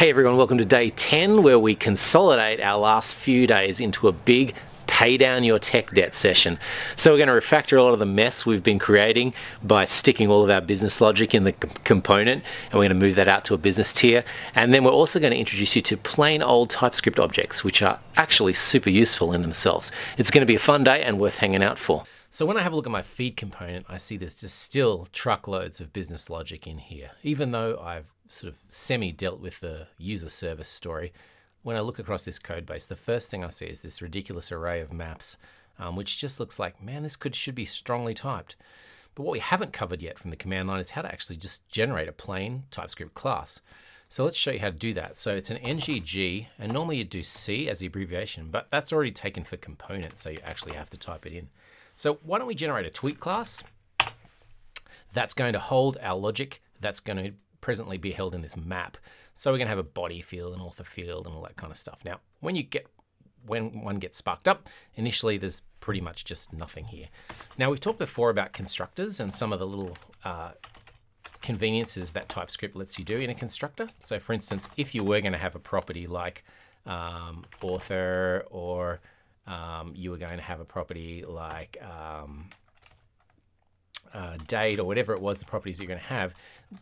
Hey everyone, welcome to day 10 where we consolidate our last few days into a big pay down your tech debt session. So we're going to refactor a lot of the mess we've been creating by sticking all of our business logic in the component and we're going to move that out to a business tier. And then we're also going to introduce you to plain old TypeScript objects which are actually super useful in themselves. It's going to be a fun day and worth hanging out for. So when I have a look at my feed component, I see there's just still truckloads of business logic in here, even though I've sort of semi dealt with the user service story. When I look across this code base, the first thing I see is this ridiculous array of maps, um, which just looks like, man, this could should be strongly typed. But what we haven't covered yet from the command line is how to actually just generate a plain TypeScript class. So let's show you how to do that. So it's an ngg, and normally you'd do C as the abbreviation, but that's already taken for components, so you actually have to type it in. So why don't we generate a tweet class that's going to hold our logic that's going to presently be held in this map. So we're going to have a body field, an author field, and all that kind of stuff. Now, when you get when one gets sparked up, initially there's pretty much just nothing here. Now we've talked before about constructors and some of the little uh, conveniences that TypeScript lets you do in a constructor. So for instance, if you were going to have a property like um, author or um, you were going to have a property like um, uh, date or whatever it was the properties you're going to have,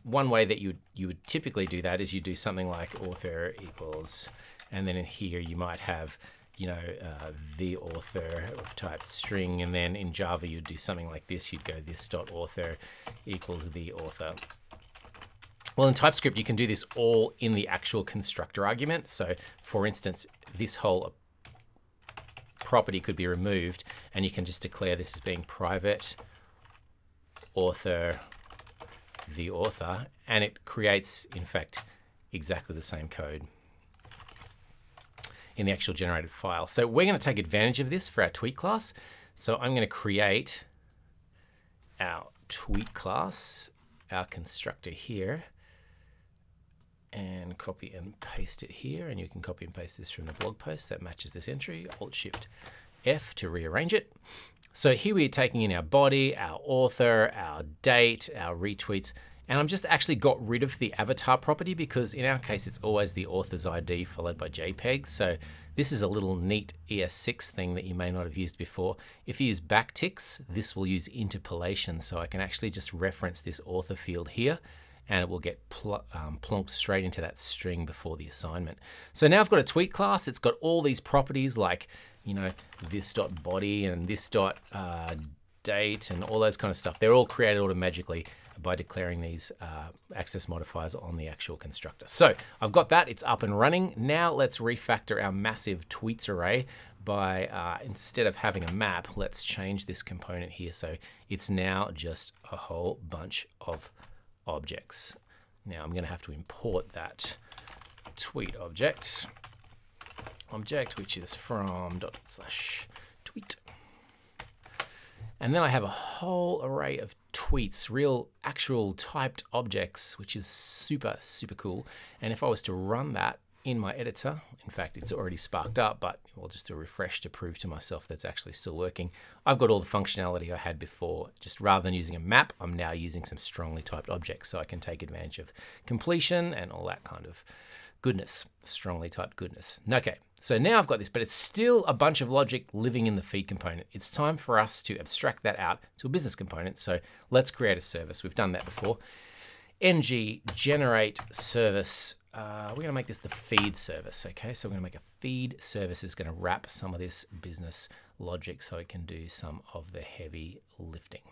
one way that you you would typically do that is you do something like author equals, and then in here you might have you know uh, the author of type string, and then in Java you'd do something like this. You'd go this dot author equals the author. Well, in TypeScript, you can do this all in the actual constructor argument. So, for instance, this whole property could be removed and you can just declare this as being private author the author and it creates in fact exactly the same code in the actual generated file. So we're going to take advantage of this for our tweet class. So I'm going to create our tweet class, our constructor here, and copy and paste it here. And you can copy and paste this from the blog post that matches this entry, Alt Shift F to rearrange it. So here we're taking in our body, our author, our date, our retweets, and I'm just actually got rid of the avatar property because in our case, it's always the author's ID followed by JPEG. So this is a little neat ES6 thing that you may not have used before. If you use backticks, this will use interpolation. So I can actually just reference this author field here and it will get pl um, plonked straight into that string before the assignment. So now I've got a tweet class. It's got all these properties like, you know, this dot body and this dot uh, date and all those kind of stuff. They're all created automatically by declaring these uh, access modifiers on the actual constructor. So I've got that, it's up and running. Now let's refactor our massive tweets array by, uh, instead of having a map, let's change this component here. So it's now just a whole bunch of objects. Now I'm going to have to import that tweet object, object which is from dot slash tweet. And then I have a whole array of tweets, real actual typed objects, which is super, super cool. And if I was to run that in my editor. In fact, it's already sparked up, but we'll just do a refresh to prove to myself that's actually still working. I've got all the functionality I had before. Just rather than using a map, I'm now using some strongly typed objects so I can take advantage of completion and all that kind of goodness, strongly typed goodness. Okay, so now I've got this, but it's still a bunch of logic living in the feed component. It's time for us to abstract that out to a business component. So let's create a service. We've done that before. ng generate service uh, we're going to make this the feed service, okay? So we're going to make a feed service is going to wrap some of this business logic so it can do some of the heavy lifting.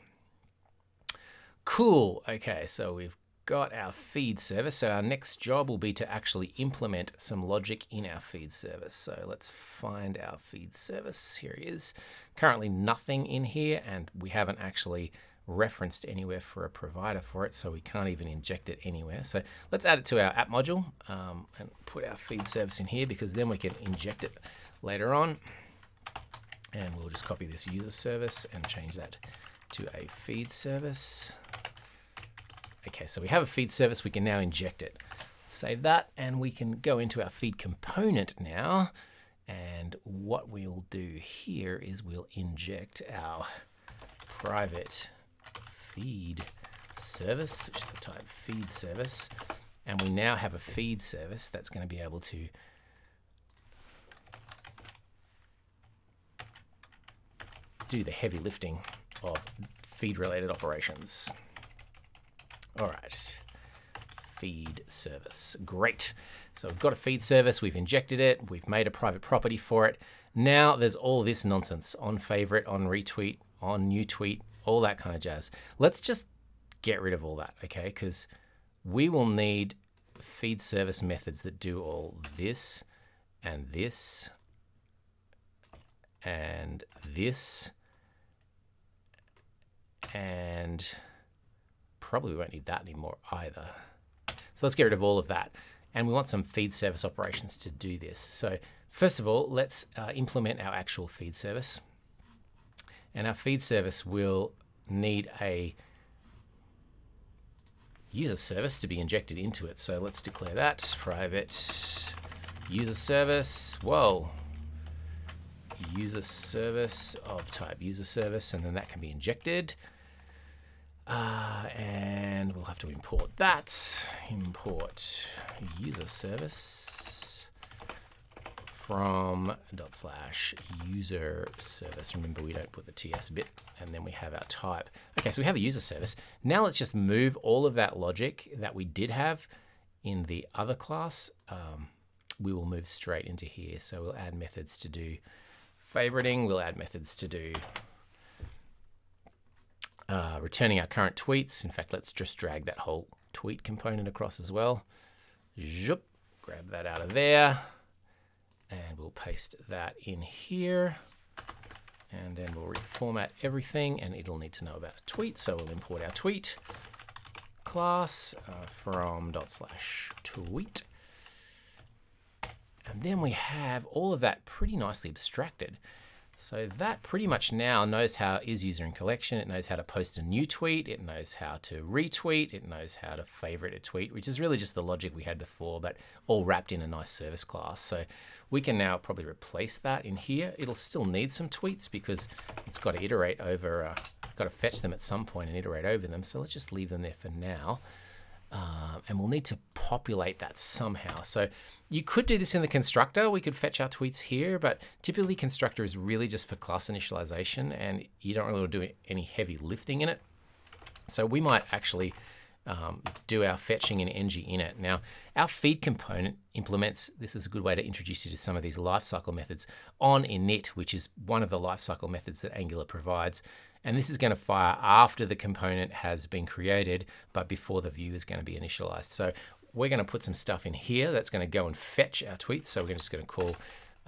Cool, okay, so we've got our feed service. So our next job will be to actually implement some logic in our feed service. So let's find our feed service. Here he is. Currently nothing in here and we haven't actually referenced anywhere for a provider for it, so we can't even inject it anywhere. So let's add it to our app module um, and put our feed service in here because then we can inject it later on. And we'll just copy this user service and change that to a feed service. Okay, so we have a feed service, we can now inject it. Save that and we can go into our feed component now. And what we'll do here is we'll inject our private feed service, which is the type feed service. And we now have a feed service that's going to be able to do the heavy lifting of feed related operations. All right, feed service. Great. So we've got a feed service, we've injected it, we've made a private property for it. Now there's all this nonsense on favorite, on retweet, on new tweet, all that kind of jazz. Let's just get rid of all that, okay? Because we will need feed service methods that do all this and this and this and probably we won't need that anymore either. So let's get rid of all of that. And we want some feed service operations to do this. So first of all, let's uh, implement our actual feed service. And our feed service will need a user service to be injected into it. So let's declare that private user service. Whoa. User service of type user service, and then that can be injected. Uh, and we'll have to import that. Import user service from dot slash user service. Remember, we don't put the TS bit, and then we have our type. Okay, so we have a user service. Now let's just move all of that logic that we did have in the other class. Um, we will move straight into here. So we'll add methods to do favoriting. We'll add methods to do uh, returning our current tweets. In fact, let's just drag that whole tweet component across as well. Zhup, grab that out of there. And we'll paste that in here. And then we'll reformat everything and it'll need to know about a tweet. So we'll import our tweet class uh, from dot slash tweet. And then we have all of that pretty nicely abstracted. So that pretty much now knows how is user in collection. It knows how to post a new tweet. It knows how to retweet. It knows how to favorite a tweet, which is really just the logic we had before, but all wrapped in a nice service class. So we can now probably replace that in here. It'll still need some tweets because it's got to iterate over, uh, got to fetch them at some point and iterate over them. So let's just leave them there for now. Um, and we'll need to populate that somehow. So you could do this in the constructor. We could fetch our tweets here, but typically constructor is really just for class initialization and you don't really want to do any heavy lifting in it. So we might actually um, do our fetching in ng init. Now, our feed component implements, this is a good way to introduce you to some of these lifecycle methods on init, which is one of the lifecycle methods that Angular provides. And this is going to fire after the component has been created, but before the view is going to be initialized. So we're going to put some stuff in here that's going to go and fetch our tweets. So we're just going to call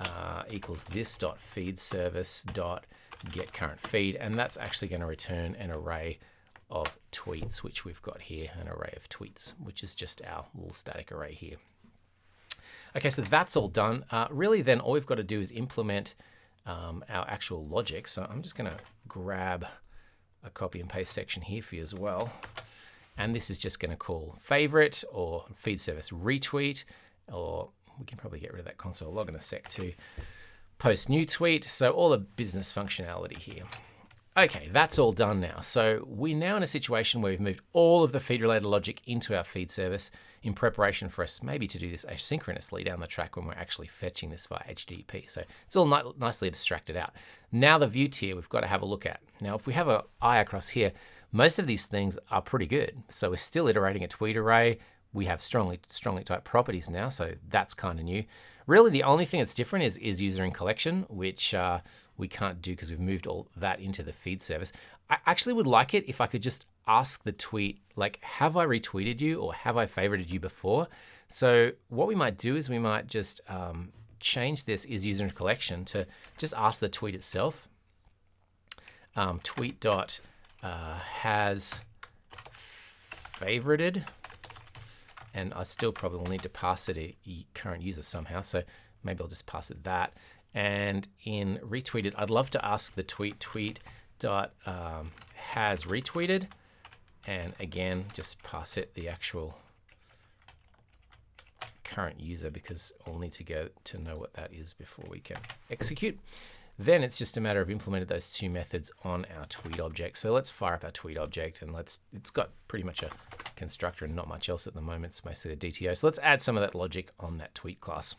uh, equals this dot feed service dot get current feed, and that's actually going to return an array of tweets, which we've got here, an array of tweets, which is just our little static array here. Okay, so that's all done. Uh, really, then all we've got to do is implement um, our actual logic. So I'm just going to grab a copy and paste section here for you as well. And this is just going to call favorite or feed service retweet, or we can probably get rid of that console log in a sec to post new tweet. So all the business functionality here. Okay, that's all done now. So we're now in a situation where we've moved all of the feed related logic into our feed service in preparation for us maybe to do this asynchronously down the track when we're actually fetching this via HTTP. So it's all ni nicely abstracted out. Now the view tier we've got to have a look at. Now if we have an eye across here, most of these things are pretty good. So we're still iterating a tweet array. We have strongly strongly typed properties now, so that's kind of new. Really, the only thing that's different is, is user in collection, which uh, we can't do because we've moved all that into the feed service. I actually would like it if I could just ask the tweet, like, have I retweeted you or have I favorited you before? So what we might do is we might just um, change this is user collection to just ask the tweet itself. Um, tweet dot uh, has favorited, and I still probably will need to pass it a current user somehow. So maybe I'll just pass it that. And in retweeted, I'd love to ask the tweet tweet dot um, has retweeted and again, just pass it the actual current user because we'll need to go to know what that is before we can execute. Then it's just a matter of implementing those two methods on our tweet object. So let's fire up our tweet object and let's, it's got pretty much a constructor and not much else at the moment. It's mostly the DTO. So let's add some of that logic on that tweet class.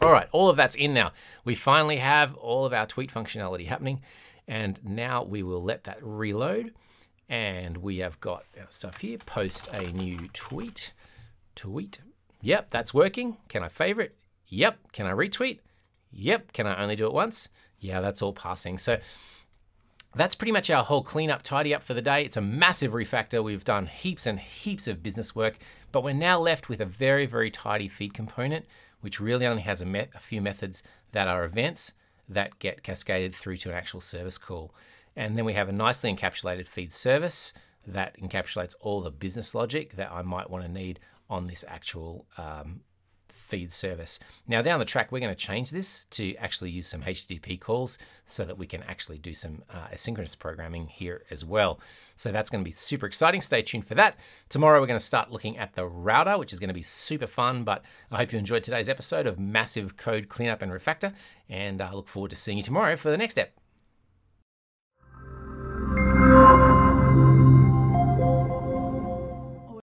All right, all of that's in now. We finally have all of our tweet functionality happening. And now we will let that reload. And we have got our stuff here. Post a new tweet. Tweet. Yep, that's working. Can I favorite? Yep. Can I retweet? Yep. Can I only do it once? Yeah, that's all passing. So that's pretty much our whole cleanup, tidy up for the day. It's a massive refactor. We've done heaps and heaps of business work, but we're now left with a very, very tidy feed component, which really only has a, a few methods that are events that get cascaded through to an actual service call. And then we have a nicely encapsulated feed service that encapsulates all the business logic that I might want to need on this actual um, feed service. Now down the track, we're going to change this to actually use some HTTP calls so that we can actually do some uh, asynchronous programming here as well. So that's going to be super exciting. Stay tuned for that. Tomorrow, we're going to start looking at the router, which is going to be super fun. But I hope you enjoyed today's episode of Massive Code Cleanup and Refactor. And I look forward to seeing you tomorrow for the next step.